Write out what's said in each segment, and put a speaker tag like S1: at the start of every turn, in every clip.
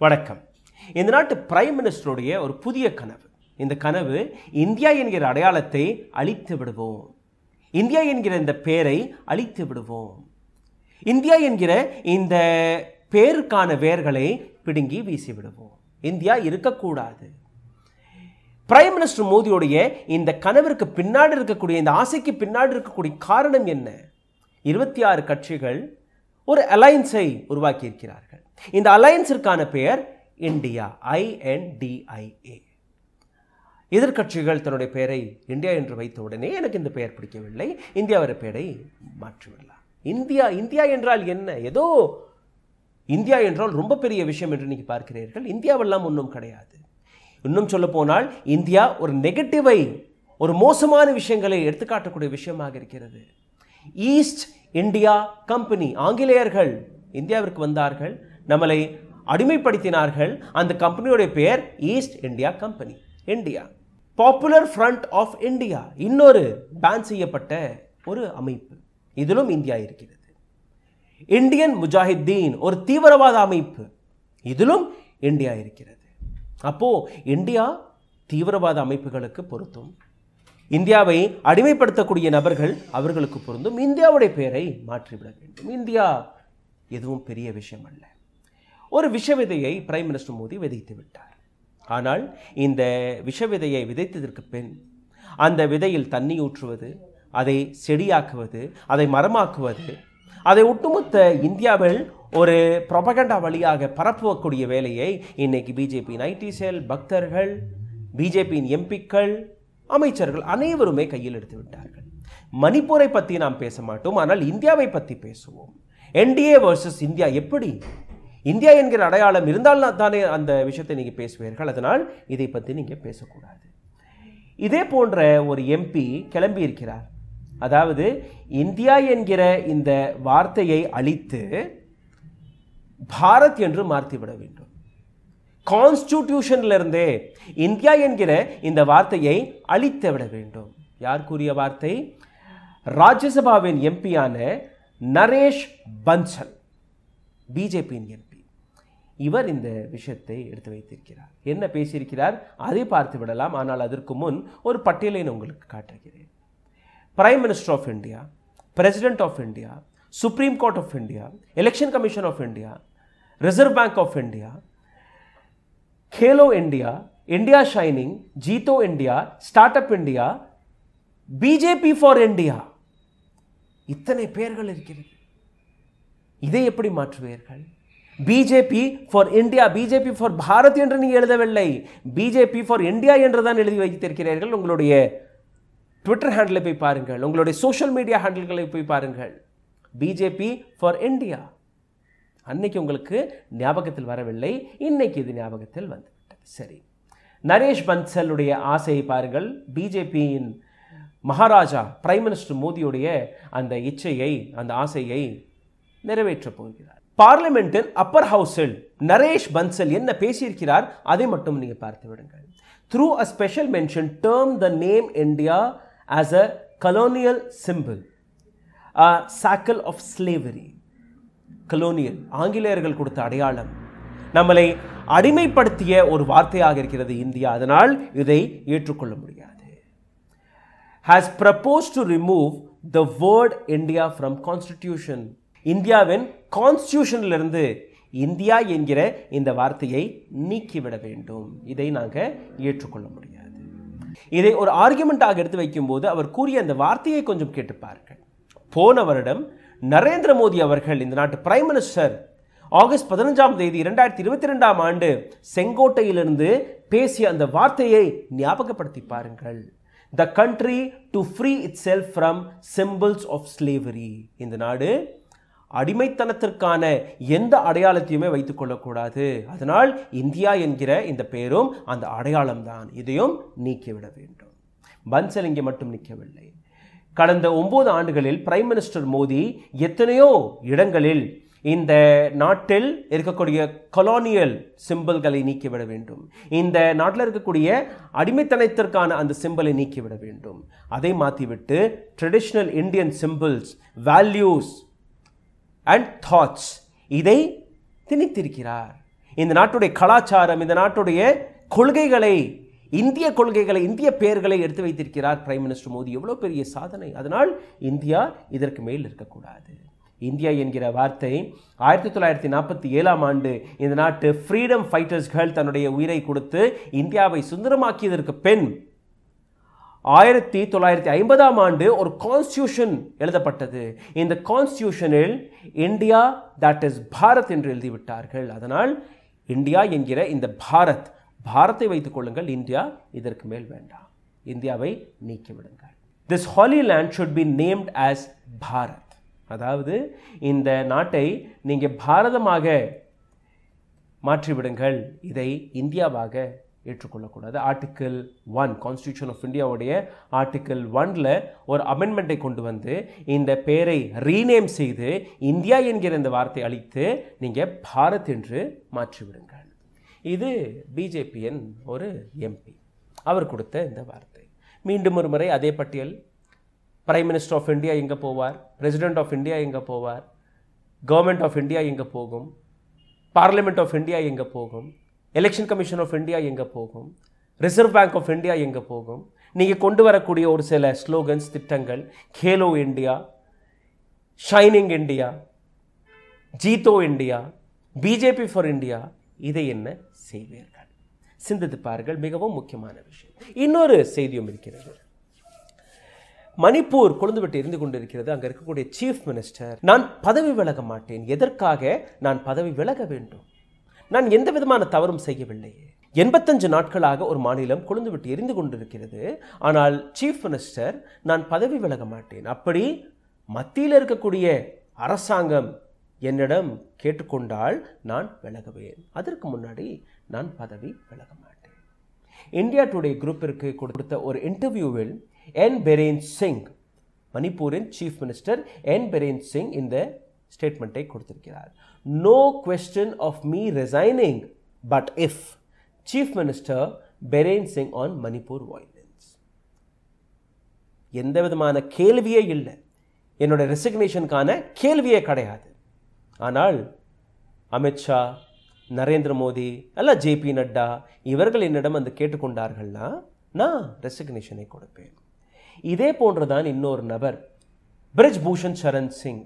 S1: வணக்கம். இந்த நாட்டு பிரைம் மினிஸ்டருடைய ஒரு புதிய கனவு. இந்த கனவு இந்தியா என்கிற அடையாளத்தை அழித்து விடுவோம். இந்தியா என்கிற இந்த பெயரை அழித்து விடுவோம். இந்தியா என்கிற இந்த பேருக்கான வேர்களை பிடுங்கி வீசி விடுவோம். இந்தியா இருக்கக்கூடாது. பிரைம் மினிஸ்டர் மோடியுடைய இந்த கனவிற்கு பின்னாடி இருக்கக்கூடிய இந்த ஆசைக்கு பின்னாடி இருக்கக்கூடிய காரணம் என்ன? இருபத்தி ஆறு கட்சிகள் ஒரு அலைன்ஸை உருவாக்கியிருக்கிறார்கள். இந்த அலையன்ஸிற்கான பெயர் இந்தியா ஐஎன்டிஐஏ எதிர்க்கட்சிகள் தன்னுடைய பெயரை இந்தியா என்று வைத்த உடனே எனக்கு இந்த பெயர் பிடிக்கவில்லை. இந்தியாவிற பெயரை மாற்றிவிடலாம். இந்தியா இந்தியா என்றால் என்ன? ஏதோ இந்தியா என்றால் ரொம்ப பெரிய விஷயம் என்று நீங்கள் பார்க்கிறீர்கள். இந்தியாவெல்லாம் ஒன்றும் கிடையாது. இன்னும் சொல்ல போனால் இந்தியா ஒரு நெகட்டிவை ஒரு மோசமான விஷயங்களை எடுத்துக்காட்டக்கூடிய விஷயமாக இருக்கிறது. ஈஸ்ட் இந்தியா கம்பெனி ஆங்கிலேயர்கள் இந்தியாவிற்கு வந்தார்கள். நம்மளை அடிமைப்படுத்தினார்கள். அந்த கம்பெனியுடைய பெயர் East India company India popular front of India இன்னொரு பேன் செய்யப்பட்ட ஒரு அமைப்பு. இதிலும் இந்தியா இருக்கிறது. இந்தியன் முஜாஹித்தீன் ஒரு தீவிரவாத அமைப்பு. இதிலும் இந்தியா இருக்கிறது. அப்போ இந்தியா தீவிரவாத அமைப்புகளுக்கு பொருத்தும் இந்தியாவை அடிமைப்படுத்தக்கூடிய நபர்கள் அவர்களுக்கு பொருந்தும். இந்தியாவுடைய பெயரை மாற்றிவிட வேண்டும். இந்தியா எதுவும் பெரிய விஷயம் அல்ல. ஒரு விஷவிதையை பிரைம் மினிஸ்டர் மோடி விதைத்து விட்டார். ஆனால் இந்த விஷ விதையை விதைத்ததற்கு பின் அந்த விதையில் தண்ணி ஊற்றுவது அதை செடியாக்குவது அதை மரமாக்குவது அதை ஒட்டுமொத்த இந்தியாவில் ஒரு ப்ரொபகண்டா வழியாக பரப்புவக்கூடிய வேலையை இன்னைக்கு பிஜேபியின் ஐடி செல் பக்தர்கள் பிஜேபியின் எம்பிக்கள் அமைச்சர்கள் அனைவருமே கையில் எடுத்து விட்டார்கள். மணிப்பூரை பற்றி நாம் பேச மாட்டோம் ஆனால் இந்தியாவை பற்றி பேசுவோம். என்டிஏ வர்சஸ் இந்தியா எப்படி இந்தியா என்கிற அடையாளம் இருந்தால் தானே அந்த விஷயத்தை நீங்கள் பேசுவீர்கள். அதனால் இதை பற்றி நீங்கள் பேசக்கூடாது. இதே போன்ற ஒரு எம்பி கிளம்பி இருக்கிறார். அதாவது இந்தியா என்கிற இந்த வார்த்தையை அழித்து பாரத் என்று மாற்றிவிட வேண்டும். கான்ஸ்டிடியூஷன்ல இருந்தே இந்தியா என்கிற இந்த வார்த்தையை அழித்து விட வேண்டும். யார் கூறிய வார்த்தை? ராஜ்யசபாவின் எம்பியான நரேஷ் பன்சல் பிஜேபியின் எம்பி இவர் இந்த விஷயத்தை எடுத்து வைத்திருக்கிறார். என்ன பேசியிருக்கிறார்? அதை பார்த்து விடலாம். ஆனால் அதற்கு முன் ஒரு பட்டியலை நான் உங்களுக்கு காட்டுகிறேன். Prime minister of India president of India supreme court of India election commission of India reserve bank of India Khelo India India shining Jeeto India start up India BJP for India இத்தனை பெயர்கள் இருக்கிறது. இதை எப்படி மாற்றுவீர்கள்? BJP for India BJP for Bharat என்று நீங்கள் எழுதவில்லை. BJP for India என்று தான் எழுதி வைத்திருக்கிறீர்கள். உங்களுடைய ட்விட்டர் ஹேண்டிலை போய் பாருங்கள். உங்களுடைய சோஷியல் மீடியா ஹேண்டில்களை போய் பாருங்கள். பிஜேபி ஃபார் இந்தியா அன்னைக்கு உங்களுக்கு ஞாபகத்தில் வரவில்லை. இன்னைக்கு இது ஞாபகத்தில் வந்துவிட்டது. சரி. நரேஷ் பன்சலுடைய ஆசையை பாருங்கள். பிஜேபியின் மகாராஜா பிரைம் மினிஸ்டர் மோடியுடைய அந்த இச்சையை அந்த ஆசையை நிறைவேற்றப் போகிறார். பார்லிமெண்டின் அப்பர் ஹவுஸில் நரேஷ் பன்சல் என்ன பேசியிருக்கிறார் அதை மட்டும் நீங்கள் பார்த்து விடுங்கள். Through a special mention term the name India as a colonial symbol a shackle of slavery colonial ஆங்கிலேயர்கள் கொடுத்த அடையாளம். நம்மளை அடிமைப்படுத்திய ஒரு வார்த்தையாக இருக்கிறது இந்தியா. அதனால் இதை ஏற்றுக்கொள்ள முடியாது. Has propose to remove the word India from constitution இந்தியாவின் கான்ஸ்டியூஷனிலிருந்து இந்தியா என்கிற இந்த வார்த்தையை நீக்கிவிட வேண்டும். இதை நாங்கள் ஏற்றுக்கொள்ள முடியாது. இதை ஒரு ஆர்குமெண்ட்டாக எடுத்து வைக்கும்போது அவர் கூறிய அந்த வார்த்தையை கொஞ்சம் கேட்டு பாருங்கள். போன வருடம் நரேந்திர மோடி அவர்கள் இந்த நாட்டு பிரைம் மினிஸ்டர் ஆகஸ்ட் பதினஞ்சாம் தேதி இரண்டாயிரத்தி இருபத்தி ரெண்டாம் ஆண்டு செங்கோட்டையிலிருந்து பேசிய அந்த வார்த்தையை ஞாபகப்படுத்தி பாருங்கள். The country to free itself from symbols of slavery இந்த நாடு அடிமைத்தனத்திற்கான எந்த அடையாளத்தையுமே வைத்துக் கொள்ளக்கூடாது அதனால் இந்தியா என்கிற இந்த பெயரும் அந்த அடையாளம்தான். இதையும் நீக்கிவிட வேண்டும். பன்சல் இங்கே மட்டும் நிற்கவில்லை கடந்த ஒன்பது ஆண்டுகளில் பிரைம் மினிஸ்டர் மோடி எத்தனையோ இடங்களில் இந்த நாட்டில் இருக்கக்கூடிய கொலோனியல் சிம்பிள்களை நீக்கிவிட வேண்டும். இந்த நாட்டில் இருக்கக்கூடிய அடிமைத்தனத்திற்கான அந்த சிம்பிளை நீக்கிவிட வேண்டும். அதை மாற்றிவிட்டு traditional Indian symbols values and thoughts இதை திணித்திருக்கிறார். இந்த நாட்டுடைய கலாச்சாரம் இந்த நாட்டுடைய கொள்கைகளை இந்திய கொள்கைகளை இந்திய பெயர்களை எடுத்து வைத்திருக்கிறார் பிரைம் மினிஸ்டர் மோடி. எவ்வளோ பெரிய சாதனை. அதனால் இந்தியா இதற்கு மேல் இருக்கக்கூடாது இந்தியா என்கிற வார்த்தை ஆயிரத்தி தொள்ளாயிரத்தி நாற்பத்தி ஏழாம் ஆண்டு இந்த நாட்டு ஃப்ரீடம் ஃபைட்டர்ஸ்கள் தன்னுடைய உயிரை கொடுத்து இந்தியாவை சுந்தரமாக்கியதற்கு பெண் ஆயிரத்தி தொள்ளாயிரத்தி ஐம்பதாம் ஆண்டு ஒரு கான்ஸ்டியூஷன் எழுதப்பட்டது. இந்த கான்ஸ்டியூஷனில் இந்தியா தட் இஸ் பாரத் என்று எழுதிவிட்டார்கள். அதனால் இந்தியா என்கிற இந்த பாரத் பாரத்தை வைத்துக் கொள்ளுங்கள். இந்தியா இதற்கு மேல் வேண்டாம். இந்தியாவை நீக்கிவிடுங்கள். This holy land should be named as Bharat. அதாவது இந்த நாட்டை நீங்கள் பாரதமாக மாற்றிவிடுங்கள். இதை இந்தியாவாக ஏற்றுக்கொள்ளக்கூடாது. ஆர்டிக்கிள் ஒன் கான்ஸ்டியூஷன் ஆஃப் இந்தியாவுடைய ஆர்டிக்கிள் ஒனில் ஒரு அமெண்ட்மெண்ட்டை கொண்டு வந்து இந்த பெயரை ரீநேம் செய்து இந்தியா என்கிற இந்த வார்த்தை அழித்து நீங்கள் பாரத் என்று மாற்றிவிடுங்கள். இது பிஜேபியின் ஒரு எம்பி அவர் கொடுத்த இந்த வார்த்தை. மீண்டும் ஒரு முறை அதே பட்டியல். பிரைம் மினிஸ்டர் ஆஃப் இந்தியா எங்கே போவார்? பிரசிடென்ட் ஆஃப் இந்தியா எங்கே போவார்? கவர்மெண்ட் ஆஃப் இந்தியா எங்கே போகும்? பார்லிமெண்ட் ஆஃப் இந்தியா எங்கே போகும்? எலெக்ஷன் கமிஷன் ஆஃப் இந்தியா எங்கே போகும்? ரிசர்வ் பேங்க் ஆஃப் இந்தியா எங்கே போகும்? நீங்கள் கொண்டு வரக்கூடிய ஒரு சில ஸ்லோகன்ஸ் திட்டங்கள் Khelo India shining India Jeeto India BJP for India இதை என்ன செய்வீர்கள்? சிந்தித்து பாருங்கள் மிகவும் முக்கியமான விஷயம். இன்னொரு செய்தியும் இருக்கிறது. மணிப்பூர் கொழுந்துவிட்டு இருந்து கொண்டிருக்கிறது. அங்கே இருக்கக்கூடிய சீஃப் மினிஸ்டர் நான் பதவி விலக மாட்டேன். எதற்காக நான் பதவி விலக வேண்டும்? நான் எந்த விதமான தவறும் செய்யவில்லை எண்பத்தஞ்சு நாட்களாக ஒரு மாநிலம் கொழுந்துவிட்டு எரிந்து கொண்டிருக்கிறது. ஆனால் சீஃப் மினிஸ்டர் நான் பதவி விலக மாட்டேன். அப்படி மத்தியில் இருக்கக்கூடிய அரசாங்கம் என்னிடம் கேட்டுக்கொண்டால் நான் விலகுவேன். அதற்கு முன்னாடி நான் பதவி விலக மாட்டேன். இந்தியா டுடே குரூப்பிற்கு கொடுத்த ஒரு இன்டர்வியூவில் N Biren Singh மணிப்பூரின் chief minister N Biren Singh இந்த ஸ்டேட்மெண்ட்டை கொடுத்திருக்கிறார். No question of me resigning but if chief minister Biren Singh on Manipur violence எந்த விதமான கேள்வியே இல்லை. என்னோட ரெசிக்னேஷனுக்கான கேள்வியே கிடையாது. ஆனால் அமித்ஷா நரேந்திர மோடி அல்ல ஜேபி நட்டா இவர்கள் என்னிடம் வந்து கேட்டுக்கொண்டார்கள்னா நான் ரெசிக்னேஷனை கொடுப்பேன். இதே போன்றுதான் இன்னொரு நபர் பிரிஜ் பூஷன் சரண் சிங்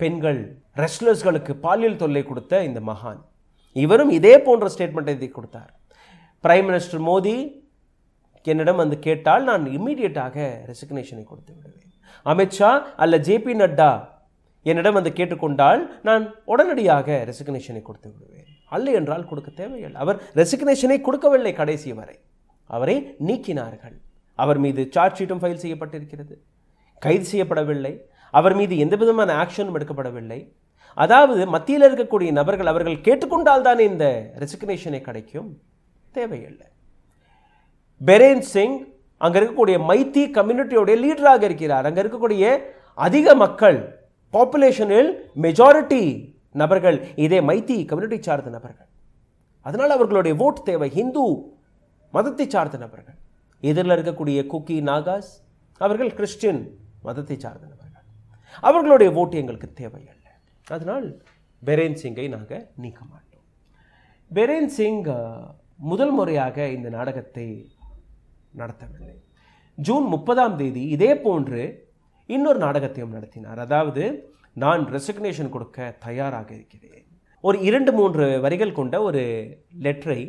S1: பெண்கள் ரெஸ்லர்ஸ்களுக்கு பாலியல் தொல்லை கொடுத்த இந்த மகான். இவரும் இதே போன்ற ஸ்டேட்மெண்ட்டை கொடுத்தார். பிரைம் மினிஸ்டர் மோடி என்னிடம் வந்து கேட்டால் நான் இம்மீடியட்டாக ரெசிக்னேஷனை கொடுத்து விடுவேன். அமித்ஷா அல்ல ஜேபி நட்டா என்னிடம் வந்து கேட்டுக்கொண்டால் நான் உடனடியாக ரெசிக்னேஷனை கொடுத்து விடுவேன். அல்ல என்றால் கொடுக்க தேவையில்லை. அவர் ரெசிக்னேஷனை கொடுக்கவில்லை கடைசி வரை. அவரை நீக்கினார்கள். அவர் மீது சார்ஜ் ஷீட்டும் ஃபைல் செய்யப்பட்டிருக்கிறது. கைது செய்யப்படவில்லை. அவர் மீது எந்த விதமான ஆக்ஷனும் எடுக்கப்படவில்லை. அதாவது மத்தியில் இருக்கக்கூடிய நபர்கள் அவர்கள் கேட்டுக்கொண்டால் தானே இந்த ரெசிக்னேஷனை கிடைக்கும்? தேவையில்லை. பெரேன் சிங் அங்கே இருக்கக்கூடிய மைத்தி கம்யூனிட்டியோடைய லீடராக இருக்கிறார். அங்கே இருக்கக்கூடிய அதிக மக்கள் பாப்புலேஷனில் மெஜாரிட்டி நபர்கள் இதே மைத்தி கம்யூனிட்டி சார்ந்த நபர்கள். அதனால் அவர்களுடைய ஓட் தேவை. ஹிந்து மதத்தை சார்ந்த நபர்கள். எதிரில் இருக்கக்கூடிய குக்கி நாகாஸ் அவர்கள் கிறிஸ்டின் மதத்தை சார்ந்த நபர்கள். அவர்களுடைய ஓட்டு எங்களுக்கு தேவையில்லை. அதனால் பெரேன் சிங்கை நாங்கள் நீக்க மாட்டோம். பெரேன் சிங் முதல் முறையாக இந்த நாடகத்தை நடத்தவில்லை. ஜூன் முப்பதாம் தேதி இதே போன்று இன்னொரு நாடகத்தையும் நடத்தினார். அதாவது நான் ரெசிக்னேஷன் கொடுக்க தயாராக இருக்கிறேன். ஒரு இரண்டு மூன்று வரிகள் கொண்ட ஒரு லெட்டரை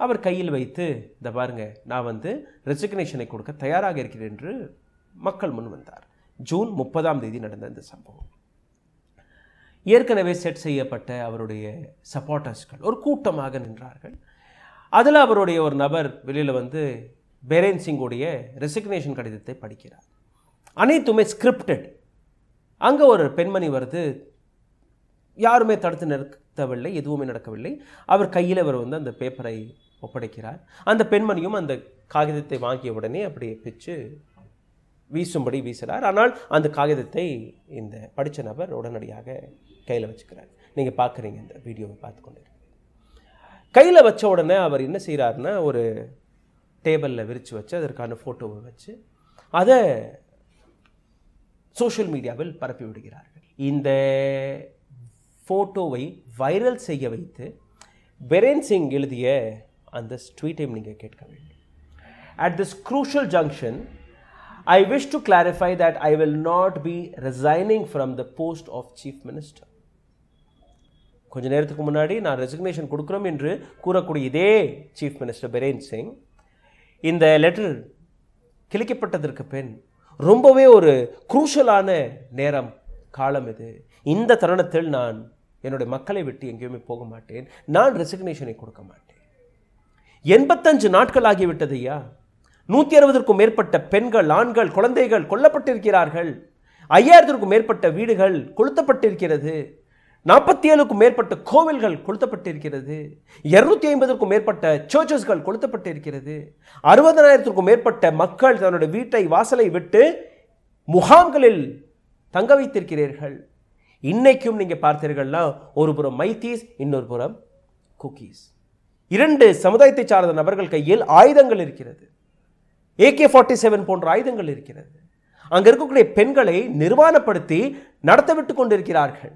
S1: அவர் கையில் வைத்து இந்த பாருங்க நான் வந்து ரெசிக்னேஷனை கொடுக்க தயாராக இருக்கிறேன் என்று மக்கள் முன் வந்தார். ஜூன் முப்பதாம் தேதி நடந்த இந்த சம்பவம். ஏற்கனவே செட் செய்யப்பட்ட அவருடைய சப்போர்ட்டர்ஸ்கள் ஒரு கூட்டமாக நின்றார்கள். அதில் அவருடைய ஒரு நபர் வெளியில் வந்து பெரேன் சிங்குடைய ரெசிக்னேஷன் கடிதத்தை படிக்கிறார். அனைத்துமே ஸ்கிரிப்டட் அங்கே ஒரு பெண்மணி வருது. யாருமே தடுத்து நிறுத்தவில்லை எதுவுமே நடக்கவில்லை. அவர் கையில் அவர் வந்து அந்த பேப்பரை ஒப்படைக்கிறார். அந்த பெண்மணியும் அந்த காகிதத்தை வாங்கிய உடனே அப்படியே பிச்சு வீசும்படி வீசுகிறார் ஆனால் அந்த காகிதத்தை இந்த படித்த நபர் உடனடியாக கையில் வச்சுக்கிறார். நீங்கள் பார்க்குறீங்க இந்த வீடியோவை பார்த்து கொண்டு கையில் வச்ச உடனே அவர் என்ன செய்கிறாருன்னா ஒரு டேபிளில் விரித்து வச்சு அதற்கான ஃபோட்டோவை வச்சு அதை சோஷியல் மீடியாவில் பரப்பி விடுகிறார்கள். இந்த ஃபோட்டோவை வைரல் செய்ய வைத்து பெரேன் சிங் எழுதிய அந்த ட்வீட்டையும் நீங்கள் கேட்க வேண்டும். At this crucial junction I wish to clarify that I will not be resigning from the post of Chief Minister. கொஞ்ச நேரத்துக்கு முன்னாடி நான் ரெசிக்னேஷன் கொடுக்குறோம் என்று கூறக்கூடிய இதே சீஃப் மினிஸ்டர் பிரேன் சிங் இந்த லெட்டர் கிழிக்கப்பட்டதற்கு பின் ரொம்பவே ஒரு குரூஷலான நேரம் காலம் இது. இந்த தருணத்தில் நான் என்னுடைய மக்களை விட்டு எங்கேயுமே போக மாட்டேன். நான் ரெசிக்னேஷனை கொடுக்க மாட்டேன். எண்பத்தஞ்சு நாட்கள் ஆகிவிட்டது ஐயா. நூற்றி அறுபதற்கும் மேற்பட்ட பெண்கள் ஆண்கள் குழந்தைகள் கொல்லப்பட்டிருக்கிறார்கள். ஐயாயிரத்திற்கும் மேற்பட்ட வீடுகள் கொளுத்தப்பட்டிருக்கிறது. நாற்பத்தி ஏழுக்கும் மேற்பட்ட கோவில்கள் கொளுத்தப்பட்டிருக்கிறது. இருநூத்தி ஐம்பதுக்கும் மேற்பட்ட சர்ச்சஸ்கள் கொளுத்தப்பட்டிருக்கிறது. அறுபதனாயிரத்திற்கும் மேற்பட்ட மக்கள் தன்னுடைய வீட்டை வாசலை விட்டு முகாம்களில் தங்க வைத்திருக்கிறீர்கள். இன்னைக்கும் நீங்கள் பார்த்தீர்கள்னா ஒரு புறம் மைத்தீஸ் இன்னொரு புறம் குக்கீஸ். இரண்டு சமுதாயத்தை சார்ந்த நபர்கள் கையில் ஆயுதங்கள் இருக்கிறது. ஏகே ஃபார்ட்டி செவன் போன்ற ஆயுதங்கள் இருக்கிறது. அங்கே இருக்கக்கூடிய பெண்களை நிர்வாணப்படுத்தி நடத்த விட்டு கொண்டிருக்கிறார்கள்.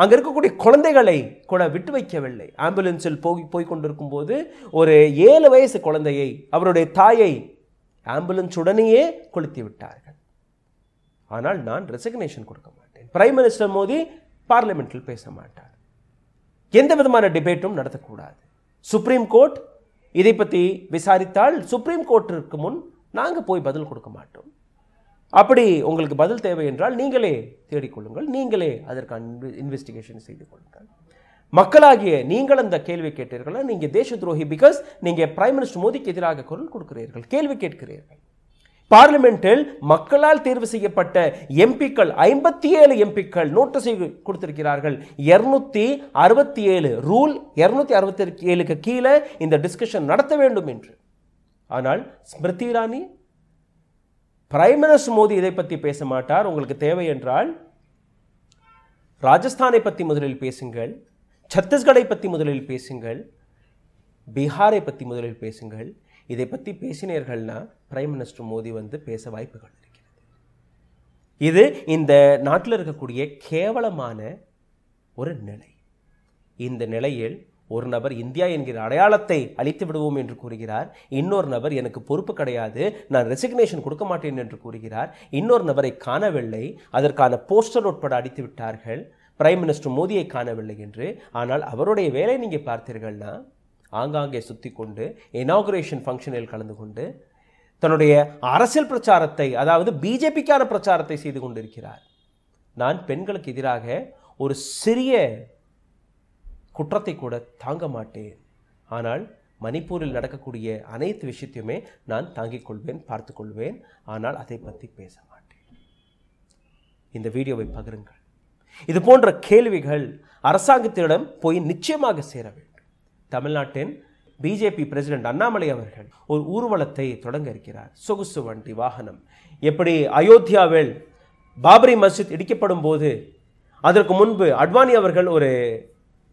S1: அங்கே இருக்கக்கூடிய குழந்தைகளை கூட விட்டு வைக்கவில்லை. ஆம்புலன்ஸில் போய் போய் கொண்டிருக்கும் போது ஒரு ஏழு வயசு குழந்தையை அவருடைய தாயை ஆம்புலன்ஸ் உடனேயே கொளுத்தி விட்டார்கள். ஆனால் நான் ரெசிக்னேஷன் கொடுக்க மாட்டேன். பிரைம் மினிஸ்டர் மோடி பார்லிமெண்ட்டில் பேச மாட்டார். எந்த விதமான டிபேட்டும் நடத்தக்கூடாது. சுப்ரீம் கோர்ட் இதை பற்றி விசாரித்தால் சுப்ரீம் கோர்ட்டிற்கு முன் நாங்கள் போய் பதில் கொடுக்க மாட்டோம். அப்படி உங்களுக்கு பதில் தேவை என்றால் நீங்களே தேடிக்கொள்ளுங்கள் நீங்களே அதற்கான இன்வெஸ்டிகேஷன் செய்து கொள்ளுங்கள். மக்களாகிய நீங்கள் அந்த கேள்வி கேட்டீர்களா? நீங்கள் தேச துரோகி பிகாஸ் நீங்கள் பிரைம் மினிஸ்டர் மோடிக்கு எதிராக குரல் கொடுக்கிறீர்கள். கேள்வி கேட்கிறீர்கள். பார்லிமெண்ட்டில் மக்களால் தேர்வு செய்யப்பட்ட எம்பிக்கள் ஐம்பத்தி ஏழு எம்பிக்கள் நோட்டீஸை கொடுத்திருக்கிறார்கள். இருநூத்தி அறுபத்தி ஏழு ரூல் இருநூத்தி அறுபத்தி ஏழுக்கு கீழே இந்த டிஸ்கஷன் நடத்த வேண்டும் என்று. ஆனால் ஸ்மிருதி இரானி பிரைம் மினிஸ்டர் மோடி இதை பற்றி பேச மாட்டார். உங்களுக்கு தேவை என்றால் ராஜஸ்தானை பற்றி முதலில் பேசுங்கள் சத்தீஸ்கடை பற்றி முதலில் பேசுங்கள் பீகாரை பற்றி முதலில் பேசுங்கள். இதை பற்றி பேசினீர்கள்னா பிரைம் மினிஸ்டர் மோடி வந்து பேச வாய்ப்புகள் இருக்கிறது. இது இந்த நாட்டில் இருக்கக்கூடிய கேவலமான ஒரு நிலை. இந்த நிலையில் ஒரு நபர் இந்தியா என்கிற அடையாளத்தை அழித்து விடுவோம் என்று கூறுகிறார். இன்னொரு நபர் எனக்கு பொறுப்பு கிடையாது நான் ரெசிக்னேஷன் கொடுக்க மாட்டேன் என்று கூறுகிறார். இன்னொரு நபரை காணவில்லை அதற்கான போஸ்டர் உட்பட அடித்து விட்டார்கள். பிரைம் மினிஸ்டர் மோடியை காணவில்லை என்று. ஆனால் அவருடைய வேலை நீங்கள் பார்த்தீர்கள்னா ஆங்காங்கே சுற்றி கொண்டு இனாகுரேஷன் ஃபங்க்ஷனில் கலந்து கொண்டு தன்னுடைய அரசியல் பிரச்சாரத்தை அதாவது பிஜேபிக்கான பிரச்சாரத்தை செய்து கொண்டிருக்கிறார். நான் பெண்களுக்கு எதிராக ஒரு சிறிய குற்றத்தை கூட தாங்க மாட்டேன். ஆனால் மணிப்பூரில் நடக்கக்கூடிய அனைத்து விஷயத்தையுமே நான் தாங்கிக் கொள்வேன் பார்த்து கொள்வேன். ஆனால் அதை பற்றி பேச மாட்டேன். இந்த வீடியோவை பகிருங்கள். இது போன்ற கேள்விகள் அரசாங்கத்திடம் போய் நிச்சயமாக சேர வேண்டும். தமிழ்நாட்டின் பிஜேபி பிரசிடென்ட் அண்ணாமலை அவர்கள் ஒரு ஊர்வலத்தை தொடங்க இருக்கிறார். சொகுசு வண்டி வாகனம். எப்படி அயோத்தியாவில் பாபரி மஸ்ஜித் இடிக்கப்படும் போது அதற்கு முன்பு அட்வானி அவர்கள் ஒரு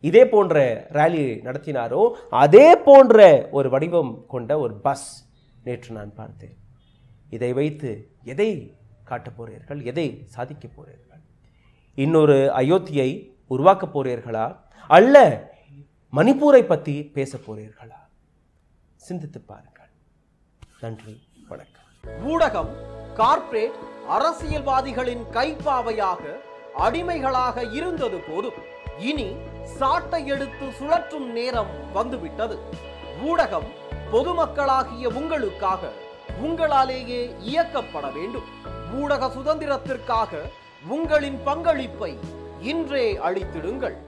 S1: இதே போன்ற ரேலி நடத்தினாரோ அதே போன்ற ஒரு வடிவம் கொண்ட ஒரு பஸ் நேற்று நான் பார்த்தேன். இதை வைத்து எதை காட்டப் போகிறீர்கள் எதை சாதிக்கப் போகிறீர்கள் இன்னொரு அயோத்தியை உருவாக்கப் போகிறீர்களா அல்ல மணிப்பூரை பற்றி பேச போகிறீர்களா சிந்தித்து பாருங்கள். நன்றி வணக்கம்.
S2: ஊடகம் கார்ப்பரேட் அரசியல்வாதிகளின் கைப்பாவையாக அடிமைகளாக இருந்தது போதும். இனி சாட்டை எடுத்து சுழற்றும் நேரம் வந்துவிட்டது. ஊடகம் பொதுமக்களாகிய உங்களுக்காக உங்களாலேயே இயக்கப்பட வேண்டும். ஊடக சுதந்திரத்திற்காக உங்களின் பங்களிப்பை இன்றே அளித்திடுங்கள்.